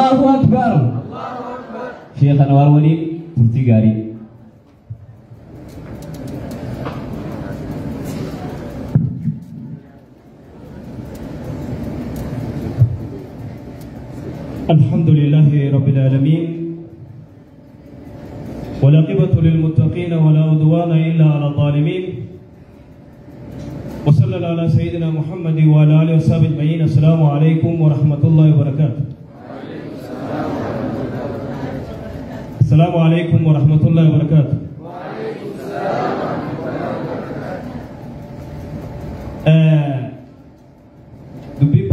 الله أكبر. شيخ أنوار ولي ترتقاري الحمد لله رب العالمين والعاقبة للمتقين ولا عدوان إلا على الظالمين. وصلى على سيدنا محمد وعلى آله وصحبه أجمعين. السلام عليكم ورحمة الله وبركاته. السلام عليكم ورحمة الله وبركاته. وعليكم السلام ورحمة الله وبركاته. آه. دبي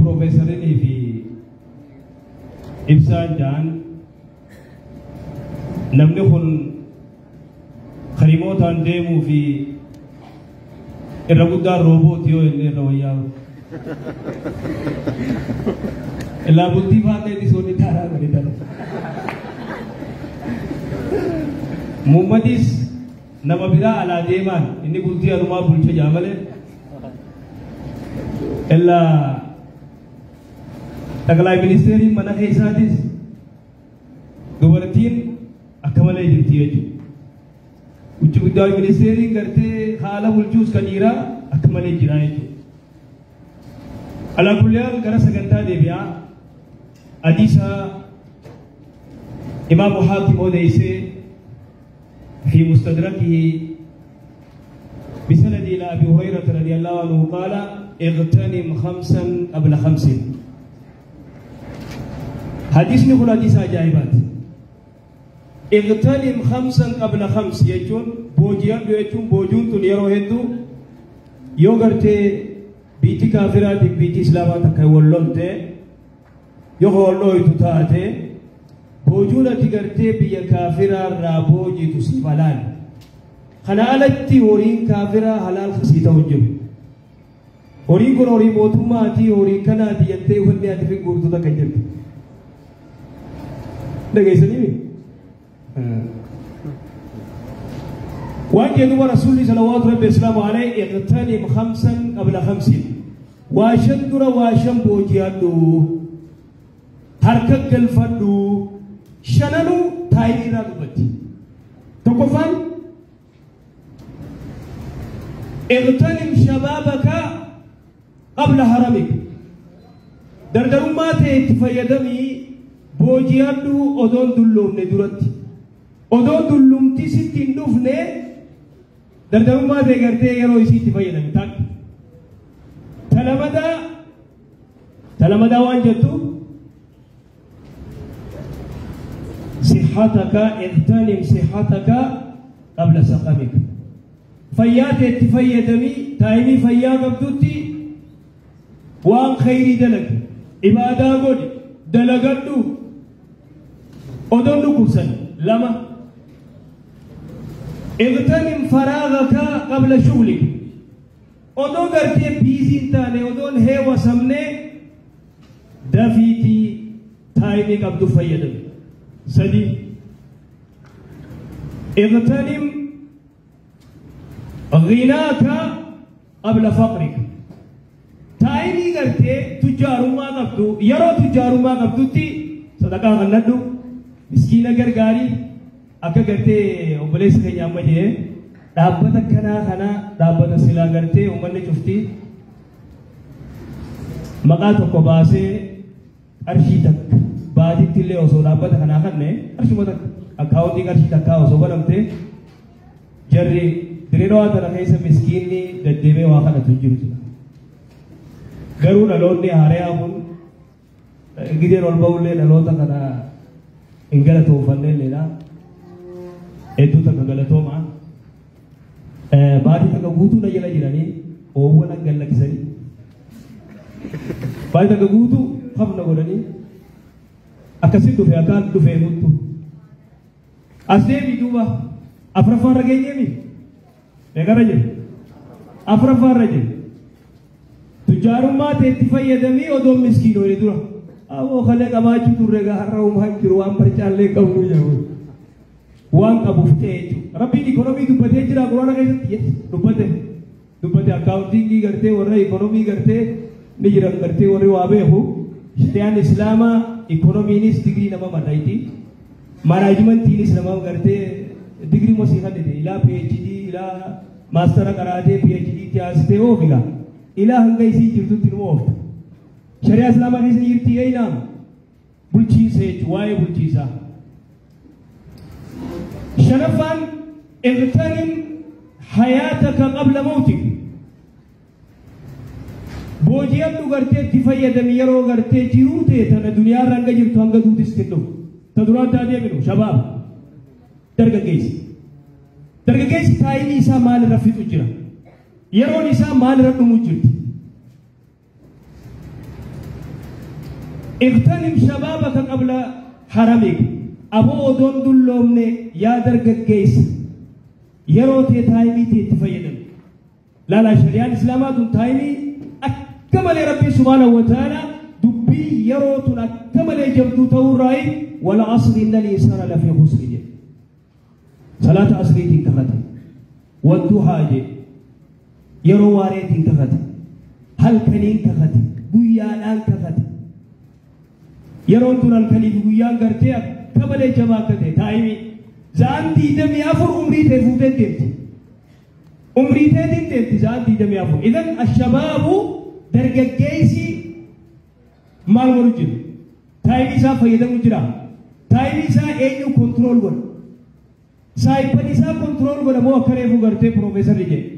في إبسان جان نم نخون ديمو في الروبوت Muhammadis namabira ala deeman inni bultii anumaa bulcha jaa malee illa xaqalaa ministeeriin mana keessaatis dubartiin akka malee jirti jechuudha. Ucci guddaa ministeeriin gartee haala bulchuus kan dhiiraa akka malee jira jechuudha. Alaakulliyaan gara sagantaa deebi'aa adiisaa imaamu haakimoo deessee في مستدركه بسند إلى أبي هريرة رضي الله عنه قال اغتنم خمسا قبل خمس. حديثني هنا حديث عجائبات. اغتنم خمسا قبل خمس يجون بوجيان يجون بوجون تن يرو هدو يوغرتي بيتي كافرات بيتي اسلامات كاي ولونتي يو ولو يتوتاتي بوجولا تيغرتي بيا كافرا رابوجي تسفلان خلالتي هورين كافرا حلال خسيتا وجب هورين كون هورين موتماتي هورين كنا ديانتي وفنية في قردو تكجرت ده كيسا نيمي وان جنوب رسول الله صلى الله عليه وسلم عليه اغتنم خمسا قبل خمسين. واشن دورا واشن بوجيان دو هركك الفن taayinii irraa dubbatti tokkoffaan اغتنم شبابك قبل هرمك دردرما تفيدمي booji'adhu odoon dulloomne duratti odoon dullumti sitti hin dhufne dardarummaa ta'e gartee yeroo isiitti fayyadame takka talamadaa talamadaa waan jettu صحتك اغتنم صحتك قبل سقمك. فيات تفيدمي تايمي فيا قبضتي وان خيري دلك. عبادة قولي دلقدو. أذن كرسن لما؟ اغتنم فراغك قبل شغلك. أذن قرتي بيزين تاني أذن هي وسمني. دفيتي تايمي قبل فيدم سدي. اغتنم غناك قبل فقرك. تايني غرتي تجارو ما غرتو يرو تجارو ما غرتو تي صدقاء غندو. مسكينة غرغاري أكا غرتي أبليس خيني أمجي دابتا كنا خنا دابتا سلا غرتي أمان نشفتي مقاتو قباسي أرشي تك. بادي تلي أسو دابتا خنا خدمي أرشي متك akkaawuntii qarshii takkaa osoo godhamte jarri diriiraa tana keessa miskiinni deddeebee waa kadhatu hin jiru garuu dhaloonni haaree kun gideen ol ba'ullee dhaloota kana in galatoofannee leedha hedduu takka galatooma baatii takka guutuu na jala jiranii oowwan an gallaksanii baatii takka guutuu hafna godhanii. Akkasiin dhufe akkaan dhufee muttu asdebi duba afra fara genyemi e garaje afra fara je tujarumma te tifayyadami odo miskino re dura awo khale qabachu turrega harraum hakiru am parchalle qabnu jawu waan qabuuf ta'eetu rabbiin ikonoomii dubbatee jira quraana keessatti yes dubbate dubbate akkaawuntiingii gartee warra ikonoomii gartee ni jiran gartee warri waa beeku shari'aan ekonomi ikonomiinis digrii nama madayti marrayti maanaajimentiinis nama gartee digirii mosii kannite ilaa PhD ilaa maastara qaraatee PhD tiyaasitee oofiga ilaa hanga isii jirtutti nu oofta shari'aa islaamaa keessa jirti eeynaam bulchiisa jechuun waa'ee bulchiisaa shanaffaan اغتنم حياتك قبل موتك booji'amnu gartee itti fayyadami yeroo gartee jiruu ta'e tana duniyaa irra hanga ta duraan taa deeminu shabaab dargaggeessi taayinii isaa maal irra fixu jira yeroon isaa maal irra dhumu jirti اغتنم شبابك قبل حرمك أبو أدون دلومني يا درجة ta'e taayimii ta'e itti fayyadamu laala shari'aan islaamaa tun taayimii akka malee rabbii subhaanahu wa ta'ala ta'uu irraayi wala asri inna liisaana lafee husri jedhe salaata asriitiin kakate wadduhaa jedhe yeroo waareetiin kakate halkaniin kakate guyyaadhaan kakate yeroon tun halkanii fi guyyaan gartee akka malee jabaa akka ta'e taayimii zaan diidamii afur umrii ta'e fuutee deemti umrii ta'eetiin deemti zaan diidamii afur idan ashabaabu dargaggeessi maal godhu jiru taayimii isaa fayyadamu jira taayimii isaa eenyu kontirool godha saayiphan isaa kontirool godha moo akka reefu gartee piroofeesarri jedhe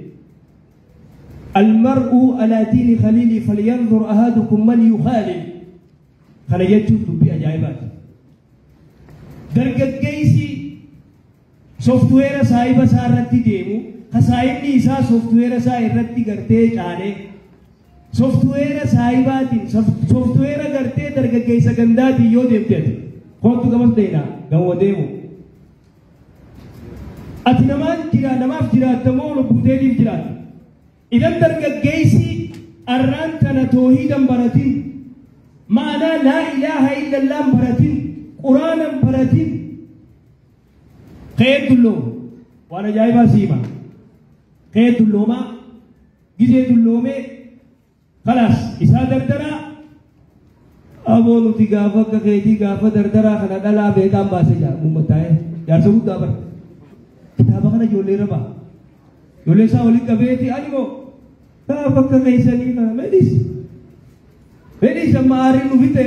المرء على دين خليله فلينظر أحدكم من يخالل kana jechuun dubbii ajaa'ibaati dargaggeessi sooftuweera saayiba isaa irratti deemu ka saayibni isaa sooftuweera isaa software saibatin software garte darga kaysa gandati yo deemtet kontu gamanteena gawo deemu ati namaan jira namaaf jiraatta moo lubbuuteetiif jiraatta idan dargaggeessi arraan tana toohiidan baratin ma'anaa laa ilaaha illallaan baratin quraanan baratin qeeddulloo waan ajaa'ibaa siima qeeddullooma gizee dulloomee خلاص إسا دردرا أبو نتي غافا كيتي غافا دردرا خنا دلا بيتام باسي جا ممتاي يار سبوت دابر كتابا خنا جولي ربا جولي سا ولي كبيتي أنيمو غافا كيساني مديس Fedhi sama aariin nu fite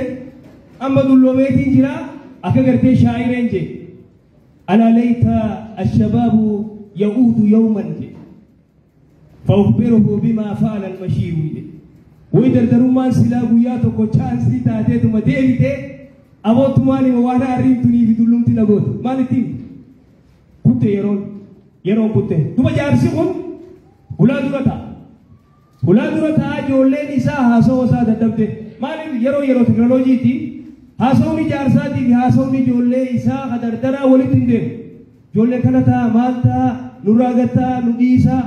amma dulloomeetiin jira akka gartee shaayireen je alaa layta ashabaabu ya'uudu yawman je fa'ukhbiruhu bimaa fa'ala almashiiru je way dardarummaan silaa guyyaa tokko chaansii taateetuma deebite abootumaan hima waan aariin tunii fi dullumti dhagoota maal ittiin kutte yeroon yeroon kutte duba jaarsi kun ulaa dura ta'a ulaa dura ta'a ijoolleen isaa haasawaa isaa dadhabde maaliif yeroo yeroo teknooloojiiti haasawni jaarsaatii fi haasawni ijoollee isaa ka dardaraa walitti hin deemu ijoollee kana ta'a maal ta'a nurraa gattaa nu dhiisaa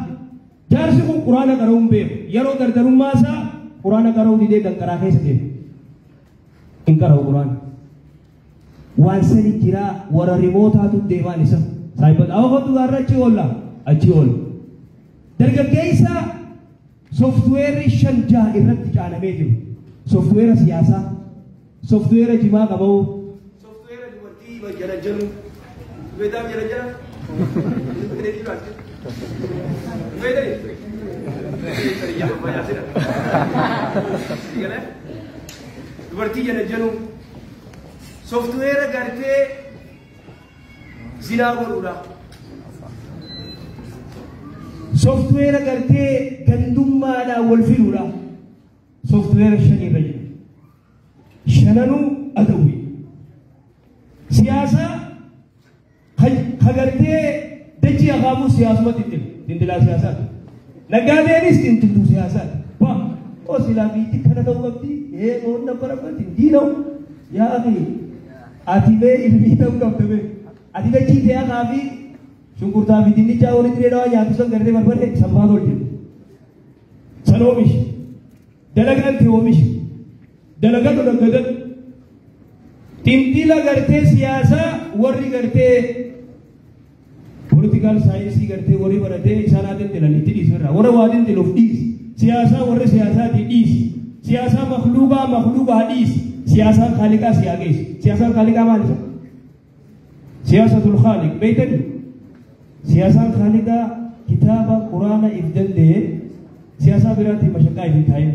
jaarsi kun quraana qara'uu hin beeku yeroo dardarummaa isaa quraana qara'uu didee danqaraa keessa deemu hin qara'u quraana waan sani jiraa warra rimootaatu deemaan isa saayibat awwatu gaarra achi oolla achi oolla dargaggeessa sooftuweerri shan jaha irratti caanamee jiru sooftuweera siyaasaa sooftuweera jimaa qaba'uu sooftuweera dubartii jala jiru beedaaf jala jala dubartii jala jiru sooftuweera gartee zinaa godhuudha sooftuweera gartee gandummaadhaan wal fiduudha sooftuweera shanii irra jira shananuu adawwi siyaasa ka gartee dachii akaabuu siyaasumatti dindilaa siyaasaati ነጋዴንስ እንትኑ ሲያሳል ባ ኦሲላቢቲ ከነተው ቀብቲ ይሄ መሆን ነበረበት እንዲህ ነው ያ አኺ አቲቤ ኢልሚተው ቀብተቤ አቲቤ ቺቴያ ካፊ ሽንኩርታ ቢድንቻ ወልጅ ሌላዋ ያቱሰን ገርዴ በርበሬ ሰማን ወልጅ ሰሎሚሽ ደለገን ቲዮሚሽ ደለገን ደለገን ቲምቲላ ገርቴ ሲያሳ ወሪ ገርቴ daggadan tindila gartee warri baratee isaan dindilan itti dhiisirra warra waa dindiluuf dhiisi siyaasaa warri siyaasaatii dhiisi siyaasaa makluuqaa makluuqaa dhiisi siyaasaan kaaliqaa siyaa geessu siyaasaan kaaliqaa maal isa siyaasatul kaaliq beeytanii siyaasaan kaaliqaa kitaaba quraana if danda'e siyaasaa biraatti mashaqaa if hin taa'in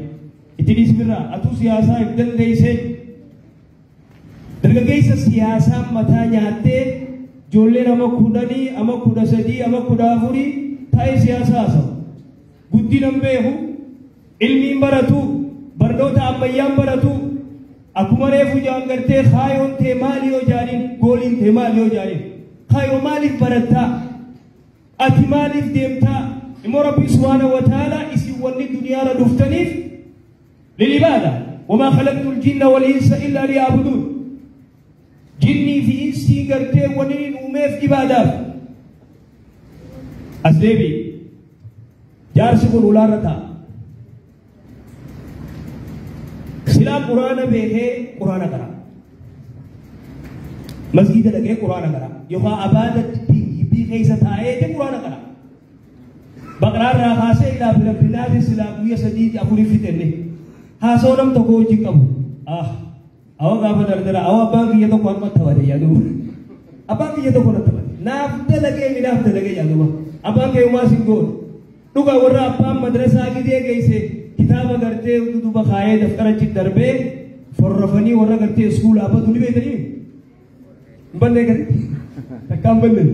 itti dhiisbirraa atuu siyaasaa if dandeeyse dargaggeessa siyaasaan mataa nyaattee ijoollee nama kudhanii ama kudha sadii ama kudha afurii taa'ee siyaasaa haasa'u guddinan beeku ilmiin baratu barnoota ammayyaan baratu akkuma reefu jaan gartee kaayoon tee maali yoo jaaniin gooliin tee maali yoo jaaniin kaayoo maaliif barattaa ati maaliif deemtaa immoo rabbi subhaanahu wa ta'aalaa isin wanni duniyaarra dhuftaniif lilibaada wamaa khalaqtu ljinna walinsa illaa liyaabuduun جني في إنسي قرتي ونين وميف إبادة أسليبي جارسي كون أولا رتا سلا قرآن بيه قرآن قرآن. مسجد لكي قرآن قرآن. يخا أبادة بي بي خيسة آية تائي تي قرآن قرآن. بقرار را خاصة بلا بلا سلا قوية سديد أفوري فتنة. ها سونام تقوي جي آه. Awa abbaan kiyya tokko amma tabate yaaduba abbaan kiyya tokko na tabate naaf dalagee minaaf dalagee yaaduba abbaan kee umaa sin goone dhuga warra abbaan madrasaa gidee geesse kitaaba gartee duduba kaayee daftarachi darbee forrofanii warra gartee iskuula abbatu ni beekanii banne gadi takkaan banne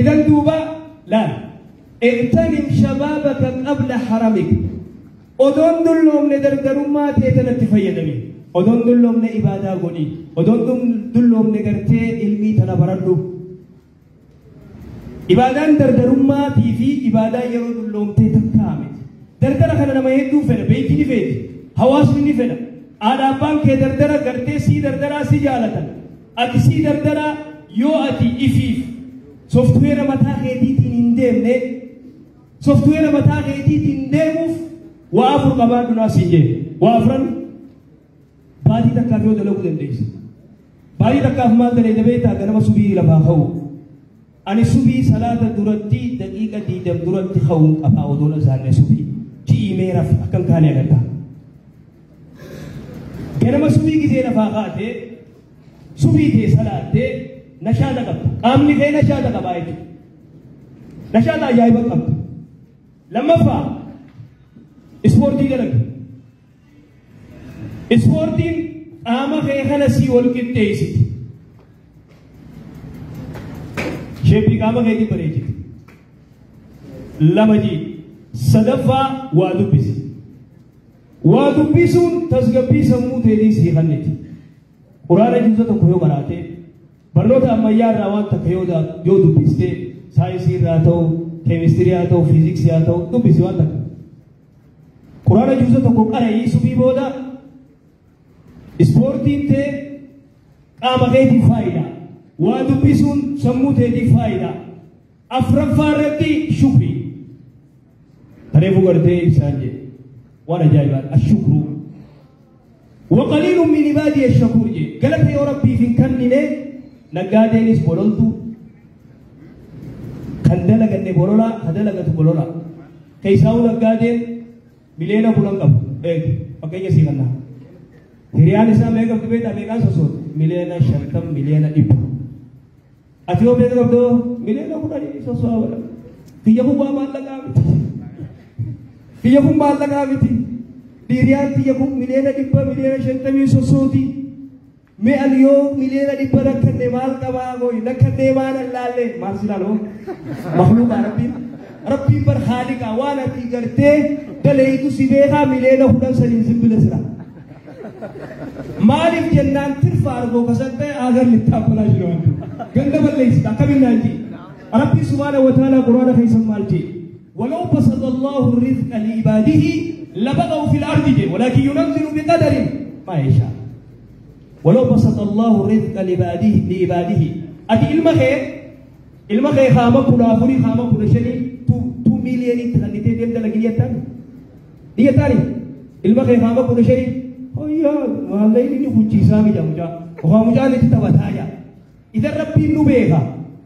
idan duuba laal اغتنم شبابك قبل حرمك odoon dulloomne dargarummaa teetanatti fayyadami ودون دلوم نعبادة غني أدون دلهم نكرتي علمي ثنا برضو عبادة در درمّا تيفي عبادة يرو دلهم تيتك كامل در درا خلنا ما يدو فينا بيتي ني فيت هواس ني فينا آد أبان كه در درا كرتي سي در درا سي جالتنا أكسي در درا يو أتي إفيف سوفتوير متى غيتي تندم نه سوفتوير متى غيتي تندم وف وافر قبادنا سيجي وافرن baatii takkaaf yoo dalaguu dandeessa baatii takkaaf maal daleeda beektaa ganama subii lafaa ka'u ani subii salaata duratti daqiiqa diidam duratti ka'uun qabaa odoon isaanne subii ji'i meeraaf akkan kaane agartaa ganama subii gisee lafaa kaatee subii tee salaattee nashaata qabda qaamni kee nashaata qabaa jechuudha nashaata ajaa'iba qabda lammaffaa ispoortii dalaga Sporting ama kay Hanasi Olkit Teisit. Shepi kama kay Tiparejit. Lamaji sadafa wadupisi. Wadupisuun tasgabbii sammuu ta'ee siifanniti. Quraana jibsa tokko yoo qaraatee barnoota ammayyaa irraa waan takka yoo dubbistee saayinsii irraa ta'u keemistirii haa ta'u fiiziksii haa ta'u dubbisi waan takka. Quraana jibsa tokko qara'ii subii booda ispoortiin tee qaama keetiif faayidaa waa dubbisuun sammuu teetiif faayidaa afraffaa irratti shukrii tareefu gartee ibsaan jedhe waan ajaa'ibaa ashukru وقليل من عبادي الشكور جي قالت يا ربي في كنني نقادينيس بولولتو كندلا قد بولولا كندلا قد بولولا كيساو نقادين mileena bulan qabu eegi fakkeenya sii kannaa isaa meeqa qabdu beektaa meeqaan sosoot mileena shantam mileena dhibba ati yoo meeqa qabdu mileena kudhanii soso'a wala kiyya kun waa maallaqaa miti kiyya kun maallaqaa miti hiriyaan kiyya kun mileena dhibba mileena shantamii sosooti mi'an yoo mileena dhibba rakkannee maal qabaa goyi rakkannee maal allaallee maal si laaloo makluuqaa rabbiin rabbiin bar haaliqaa waan ati gartee daleeytu si beekaa mileena kudhan saniin sibbila sira مالك جنان ترفع ربو فسدت آخر لتا فلا جروان قلت بالله إستا كمين نالتي ربي سبحانه وتعالى قرآن خيصا مالتي ولو بسد الله الرزق لعباده لبقوا في الأرض جي ولكن ينزل بقدر. ما يشاء ولو بسد الله الرزق لعباده لعباده. أتي علم خير علم خير خاما كنا أفري خاما كنا شني تو تو ميلياني تغنيتي ديال دلقي ليتاني ليتاني علم خير خاما كنا شني wayyaa waaqayyoon inni hujjiisaa mija mucaa ofaa mucaan itti taphataa jira idan rabbiin nu beeka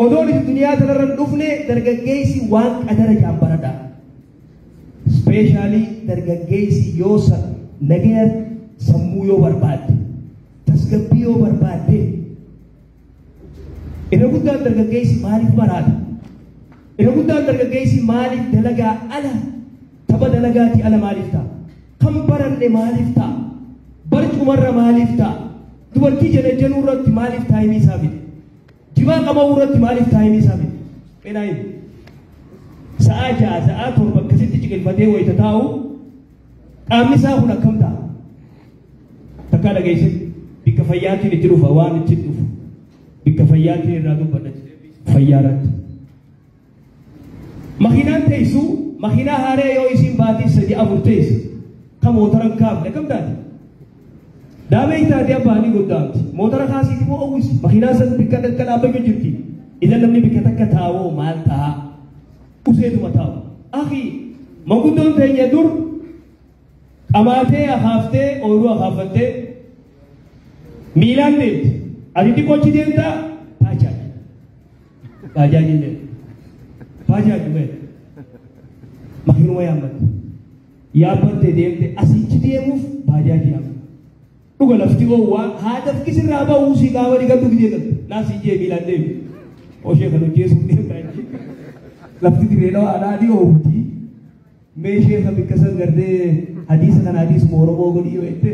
odoon itti duniyaa kanarra hin dhufne dargaggeessi wan qadara jaan baradha ispeeshaalii dargaggeessi yoo nagina sammuu yoo barbaadde tasgabbii yoo barbaadde irra guddaan dargaggeessi maaliif baraata irra guddaan dargaggeessi maaliif dalagaa ala. Tapha dalagaati ala maaliif ta'a kan baranne maaliif ta'a dubartii jala januu irratti maaliif taa'imii isaa fide dibaa qabuu irratti maaliif taa'imii isaa fide fedhaayin sa'aa ja'a sa'aa torba akkasitti ciqilfatee wayita taa'u qaamni isaa kun akkam ta'a takkaa dhageesse bikka fayyaatiin itti dhufa waan itti dhufu bikka fayyaatiin irraa dubbadha fayyaa irratti makiinaan teessu makiinaa haaree yoo isin baatii sadi afur teesse kan mootoran kaafne kam taate daamee taatee abbaanii goddaamti mootora kaasiiti moo uwwisi makiinaa san bikka takka dhaabbachuu jirti idan namni bikka takka taa'oo maal ta'a useetuma taa'u akhi manguddoon teenya dur qamaatee akaaftee ooyiruu akaafattee miilaan deemte ati xiqqoochi deemtaa baajaaji baajaaji illee baajaaji mee makiinuma yaammatte yaabbatte deemte deemuuf baajaaji yaammatte dhuga lafti oowwaa haadaf kisirraa ba'uu si gaafa dhiqadhu gidee galte naasii jee miilaan deemi oshee kan hojjeessuuf deemtaa lafti direedhaa anaadii oowwuti meeshee kan bikka san gardee hadiisa kan hadiis oromoo godhii yoo jette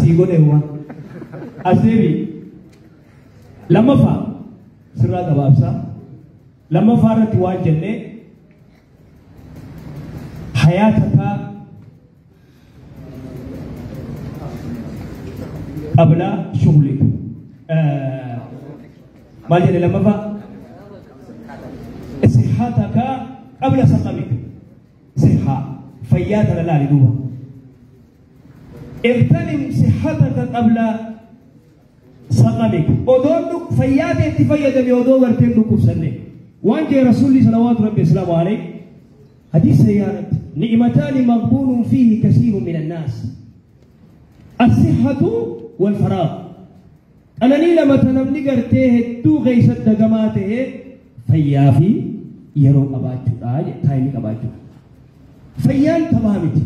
sii godheewwa as deebi lammaffaa sirraa gabaabsaa lammaffaa irratti waan jennee hayaatakaa qabla shughlik maal jedhe lammaffaa صحتك قبل سقمك صحة. فيات لا لدوها اغتنم صحتك قبل سقمك ودونك فيات اتفيد بيودو ورتين نكوف سنة. وانجي رسول صلوات ربي. السلام عليه حديث سيارة نعمتان مغبون فيه كثير من الناس. الصحة والفراغ. أنا لما تنملي قرتي هتو غيسة دقماته فيافي يرو أباتشو آج تايني أباتشو فيان تبامت.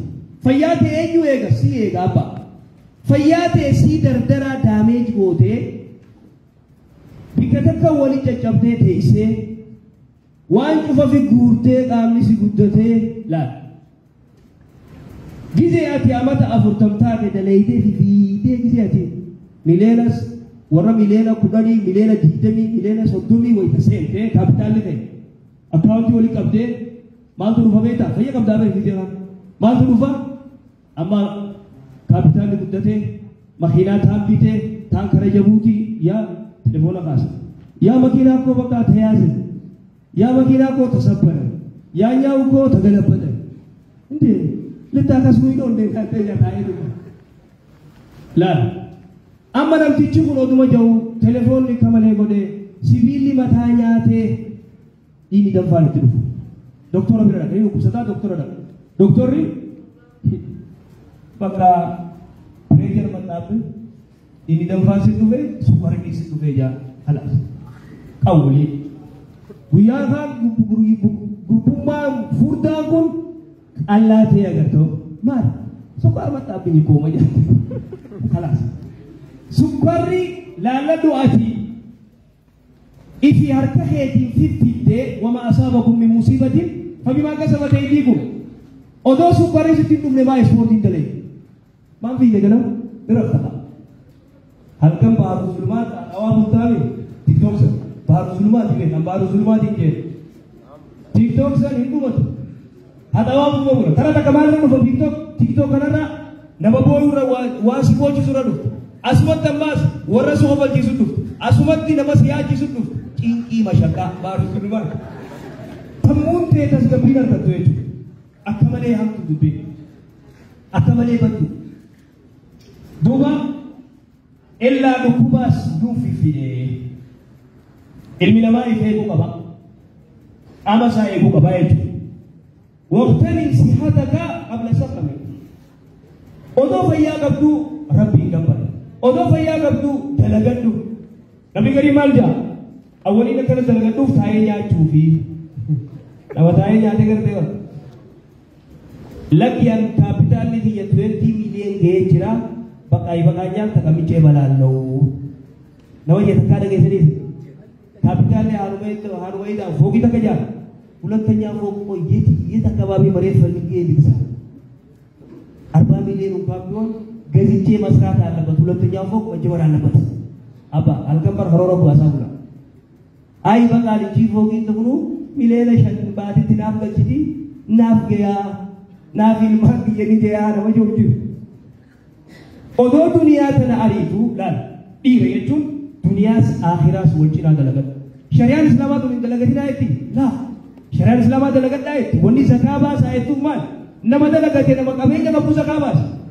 فيات أيجو إيجا سي إيجا أبا. فيات سي دردرا داميج بوته بكتك ولي تجبته تيسي. وان شوفا في قورته قامني سي قدته لا. جزي أتي أمتا أفرتمتا في دليته في fiidee gizee ati mileenas warra mileena kudhanii mileena digdamii mileena soddomii wayita seentee kaapitaalli ta'e akkaawuntii walii qabdee maaltu dhufa beektaa fayya qabdaa beekti jedhan maaltu dhufa amma kaapitaalli guddatee makiinaa taan bitee taan kara jabuutii yaa telefoona kaasa yaa makiinaa koo bakka tayaase yaa makiinaa koo tasabbara yaa nyaa'u koo tagalabbata inde littaa akkas muidoo ndee kan laala amma namtichi kun oduma jahu telefoonni kamalee godhee sibiilli mataa nyaatee dhiini danfaan itti dhufu doktora bira dhaqa dhukkubsataa doktora dhaqa doktorri bakka pireejar maxxaabbe dhiini danfaan si dhufe sukkarinni si dhufe jaa halas qawwalii guyyaa kaan gurbummaa furdaan kun allaatee agartoo sukar mata abin komai da kalas sukari lalladu ati ifi harka de, fiffidde wama asaabakum min musiibatin fabimaa kasabat aydiikum odoo sukkarri sittiin dhufne maa ispoortiin dalee maan fiide iya ganama diraftaqa halkan baaru zulmaa dhawaa huntaame tiktok san baaru zulmaa dhibee kan baaru zulmaa dhikkeen tiktok san hin dhumatu hadawaa dhumamura tara takka maal irra dhufa tiktok. Tiktok kanarra nama booyurra waa si boochisurra dhufta asumatti ammaas warra suma balchiisu dhuftu asumatti nama siyaachisu dhuftu cinqii mashaqaa baaru zulmaa sammuun ta'e tasgabbiin argattu jechuudha akka malee hamtu dubbii akka malee baddu duuba illaa dhukkubaas duun fiffidee ilmi namaa if eeguu qaba qaama isaa eeguu qaba jechuudha waqtanii sihataka qabla saqami Odoo fayyaa qabduu rabbiin gabbadha. Odoo fayyaa qabduu dalagadhu. Namni garii maal jaa? Awwaliin akkana dalagadhuuf taa'ee nyaachuu fi nama taa'ee nyaatee gartee bara. kapital kaapitaalli biyya 20 million ga'ee jira. Baqaay baqaa nyaata qamichee balaannoo. Nama jecha takkaa dhageessaniif. Kaapitaalli haaluma haaluma idaan foogii takka fogi Hulattanyaa foogii yeeti yeeti akka baabee bareeffannee ga'ee bilisa. ሚሊዮን እንኳን ቢሆን ገዝቼ መስራት አለበት ሁለተኛ ፎቅ መጀመር አለበት አባ አልከበር ሆሮሮ አሳቡላ አይ በቃል እንጂ ፎቅ እንትኑ ሚሊዮን ሸን ባቲት ናፍ ገልችቲ ናፍ ገያ ናፍ ilmaan biyya ni gayaa nama joojjiru odoo duniyaa tana ariitu laal dhiira jechuun duniyaas akhiraas wal cinaa dalagadhu shari'aan islaamaa tun hin dalagatinaa jetti laa shari'aan islaamaa dalagadhaa jetti na madalagat yan ang mag-amay na po sa kamas.